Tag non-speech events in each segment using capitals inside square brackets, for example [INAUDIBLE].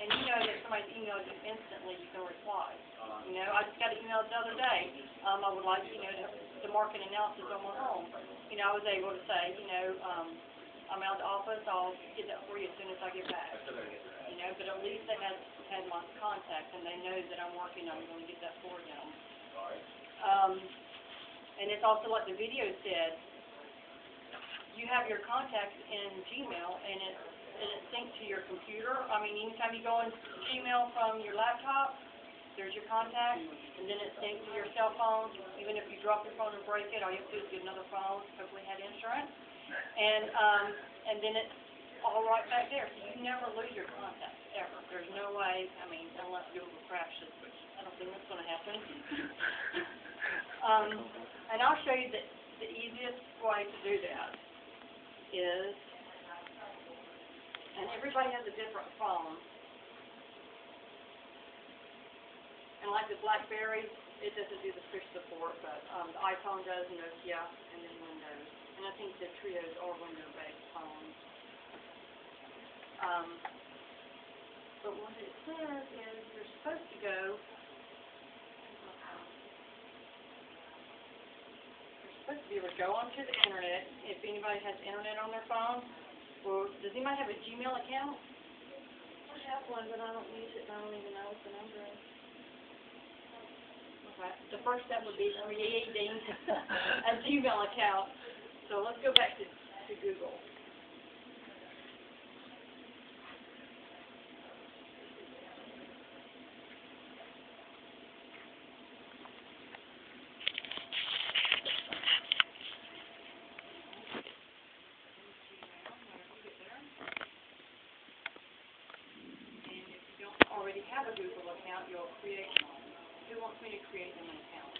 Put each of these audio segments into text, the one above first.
and you know that somebody's emailed you instantly, you can reply. You know, I just got an email the other day, um, I would like, you know, to, to mark an analysis on my home. You know, I was able to say, you know, um, I'm out of the office, I'll get that for you as soon as I get back. You know, but at least they had, had my contact, and they know that I'm working, I'm gonna get that for them. Um, and it's also like the video said, you have your contacts in Gmail, and it, and it syncs to your computer. I mean, anytime you go into Gmail from your laptop, there's your contact, and then it syncs to your cell phone. Even if you drop your phone and break it, all you have to do is get another phone, hopefully had insurance. And, um, and then it's all right back there, so you never lose your contacts, ever. There's no way, I mean, unless Google crashes, which I don't think that's gonna happen. [LAUGHS] Um, and I'll show you the, the easiest way to do that is, everybody has a different phone. And like the BlackBerry, it doesn't do the push support, but, um, the iPhone does, Nokia, and then Windows. And I think the Treos are Windows-based phones. Um, but what it says is you're supposed to go, supposed to be go onto the internet, if anybody has internet on their phone, or, does anybody have a Gmail account? I have one, but I don't use it, and I don't even know what the number is. Okay, the first step would be creating a Gmail account, so let's go back to, to Google. Already have a Google account, you'll create one. Who wants me to create them an account?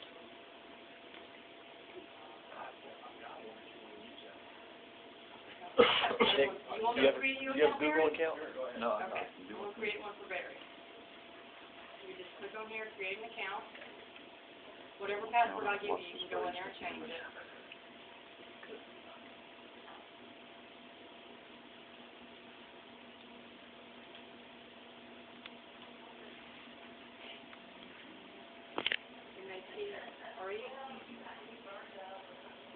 Nick, You want do me you to have, create do you you an have a Google account, account? No, I'm Okay, not. I'm gonna create one for Barry. You just click on here, create an account. Whatever password I give you, you can go in there and change it. You may see, are you?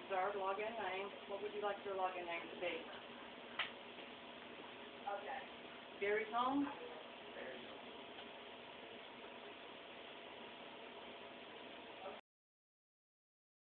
Zard login name, what would you like your login name to be? Okay. Gary's home?